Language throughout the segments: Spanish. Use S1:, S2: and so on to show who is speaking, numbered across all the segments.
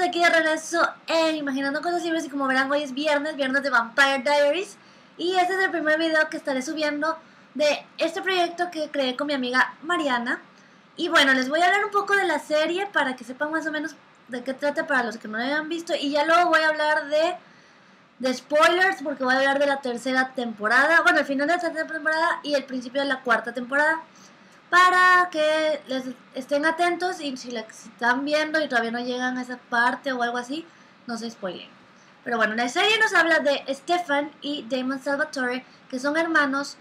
S1: estamos aquí de regreso en Imaginando Cosas Libres y como verán hoy es viernes, viernes de Vampire Diaries y este es el primer video que estaré subiendo de este proyecto que creé con mi amiga Mariana y bueno, les voy a hablar un poco de la serie para que sepan más o menos de qué trata para los que no la hayan visto y ya luego voy a hablar de, de spoilers porque voy a hablar de la tercera temporada, bueno, el final de la tercera temporada y el principio de la cuarta temporada para que les estén atentos y si la están viendo y todavía no llegan a esa parte o algo así, no se spoilen. Pero bueno, la serie nos habla de Stefan y Damon Salvatore, que son hermanos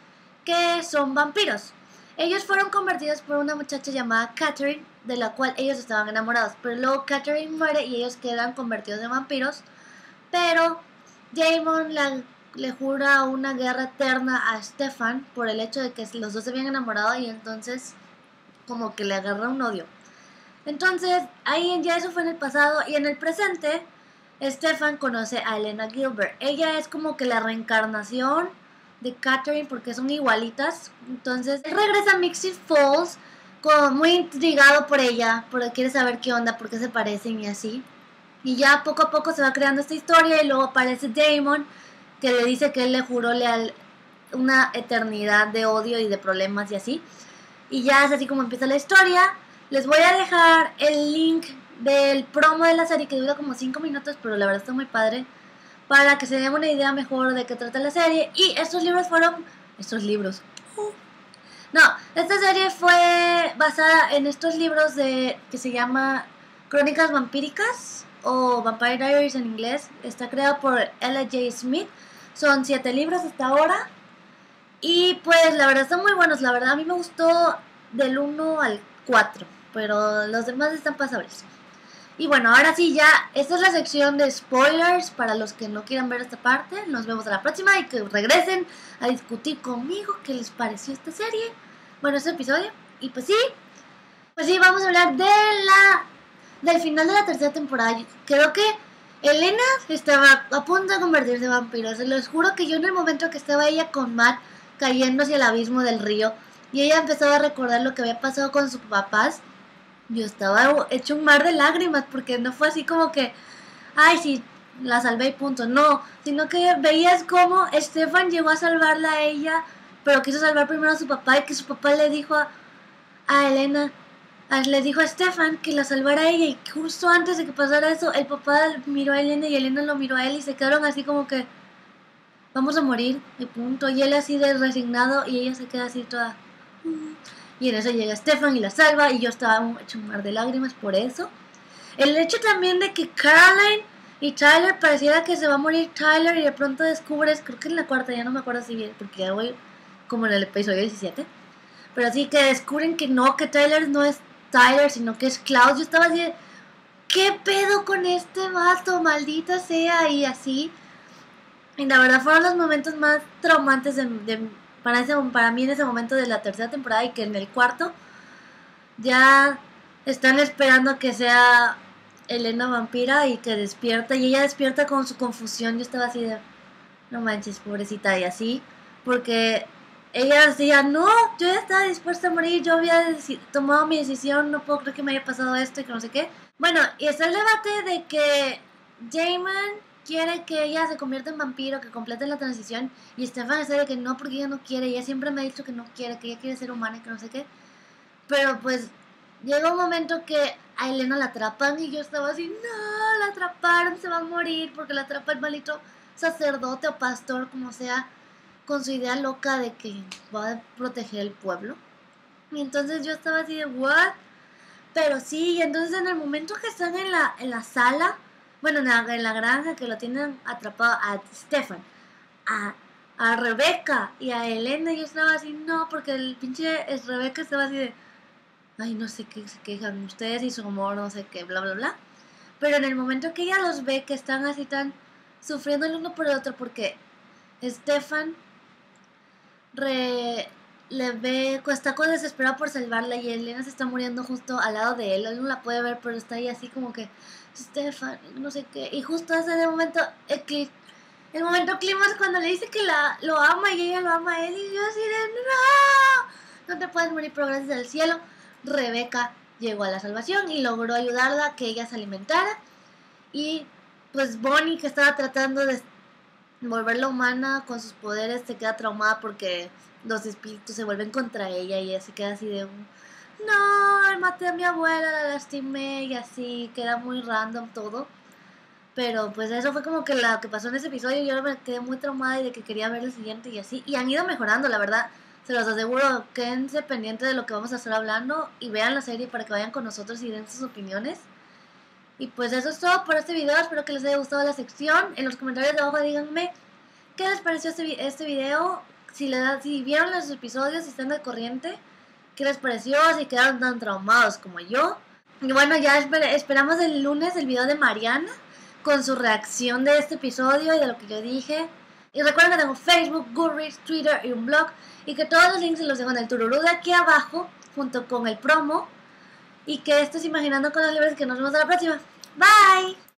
S1: que son vampiros. Ellos fueron convertidos por una muchacha llamada Catherine, de la cual ellos estaban enamorados. Pero luego Catherine muere y ellos quedan convertidos en vampiros. Pero Damon la le jura una guerra eterna a Stefan por el hecho de que los dos se habían enamorado y entonces como que le agarra un odio. Entonces, ahí ya eso fue en el pasado y en el presente, Stefan conoce a Elena Gilbert. Ella es como que la reencarnación de Catherine porque son igualitas. Entonces, regresa a Mixed Falls como muy intrigado por ella, porque quiere saber qué onda, por qué se parecen y así. Y ya poco a poco se va creando esta historia y luego aparece Damon que le dice que él le juró leal una eternidad de odio y de problemas y así. Y ya es así como empieza la historia. Les voy a dejar el link del promo de la serie que dura como 5 minutos, pero la verdad está muy padre. Para que se den una idea mejor de qué trata la serie. Y estos libros fueron. Estos libros. Uh. No, esta serie fue basada en estos libros de que se llama Crónicas Vampíricas o Vampire Diaries en inglés. Está creado por Ella J. Smith son siete libros hasta ahora. Y pues la verdad están muy buenos. La verdad a mí me gustó del 1 al 4. Pero los demás están pasables. Y bueno, ahora sí ya, esta es la sección de spoilers para los que no quieran ver esta parte. Nos vemos a la próxima y que regresen a discutir conmigo qué les pareció esta serie. Bueno, este episodio. Y pues sí, pues sí, vamos a hablar de la del final de la tercera temporada. Creo que Elena estaba a punto de convertirse en vampiro. Se los juro que yo en el momento que estaba ella con Matt cayendo hacia el abismo del río y ella empezaba a recordar lo que había pasado con sus papás, yo estaba hecho un mar de lágrimas porque no fue así como que, ay, sí, la salvé y punto. No, sino que veías cómo Estefan llegó a salvarla a ella, pero quiso salvar primero a su papá y que su papá le dijo a Elena, le dijo a Stefan que la salvara a ella y justo antes de que pasara eso, el papá miró a Elena y Elena lo miró a él y se quedaron así como que vamos a morir y punto. Y él así de resignado y ella se queda así toda... Mm". Y en eso llega Stefan y la salva y yo estaba hecho un mar de lágrimas por eso. El hecho también de que Caroline y Tyler pareciera que se va a morir Tyler y de pronto descubres, creo que en la cuarta, ya no me acuerdo si bien, porque ya voy como en el episodio 17. Pero así que descubren que no, que Tyler no es Tyler, sino que es Klaus. Yo estaba así, ¿qué pedo con este vato? Maldita sea, y así. Y la verdad fueron los momentos más traumantes de, para, ese, para mí en ese momento de la tercera temporada y que en el cuarto ya están esperando que sea Elena vampira y que despierta y ella despierta con su confusión. Yo estaba así de, no manches, pobrecita y así, porque ella decía, no, yo ya estaba dispuesta a morir, yo había tomado mi decisión, no puedo creer que me haya pasado esto y que no sé qué. Bueno, y está el debate de que Damon quiere que ella se convierta en vampiro, que complete la transición, y Stefan está que no, porque ella no quiere, ella siempre me ha dicho que no quiere, que ella quiere ser humana y que no sé qué. Pero pues llega un momento que a Elena la atrapan y yo estaba así, no, la atraparon, se va a morir porque la atrapa el malito sacerdote o pastor, como sea con su idea loca de que va a proteger el pueblo. Y entonces yo estaba así de, ¿what? Pero sí, y entonces en el momento que están en la, en la sala, bueno, en la, en la granja que lo tienen atrapado a Stefan, a, a Rebeca y a Elena, yo estaba así, no, porque el pinche es Rebeca estaba así de, ay, no sé qué se quejan ustedes y su amor, no sé qué, bla, bla, bla. Pero en el momento que ella los ve, que están así tan sufriendo el uno por el otro, porque Stefan re, le ve, está con desesperado por salvarla y Elena se está muriendo justo al lado de él. Él no la puede ver, pero está ahí así como que, Stefan, no sé qué. Y justo hace el momento, el, el momento clima cuando le dice que la, lo ama y ella lo ama a él. Y yo así de, no, no te puedes morir, pero gracias al cielo, Rebeca llegó a la salvación y logró ayudarla a que ella se alimentara. Y pues Bonnie, que estaba tratando de volverla humana con sus poderes, se queda traumada porque los espíritus se vuelven contra ella y ella se queda así de un... No, maté a mi abuela, la lastimé y así, queda muy random todo. Pero pues eso fue como que lo que pasó en ese episodio. Yo me quedé muy traumada y de que quería ver el siguiente y así. Y han ido mejorando, la verdad. Se los aseguro, quédense pendientes de lo que vamos a estar hablando y vean la serie para que vayan con nosotros y den sus opiniones. Y pues eso es todo por este video. Espero que les haya gustado la sección. En los comentarios de abajo díganme qué les pareció este, este video. Si, le da, si vieron los episodios, si están de corriente, qué les pareció, si quedaron tan traumados como yo. Y bueno, ya esperamos el lunes el video de Mariana con su reacción de este episodio y de lo que yo dije. Y recuerden que tengo Facebook, Goodreads, Twitter y un blog. Y que todos los links los dejo en el tururú de aquí abajo, junto con el promo. Y que esto es Imaginando con los Libres, que nos vemos a la próxima. Bye.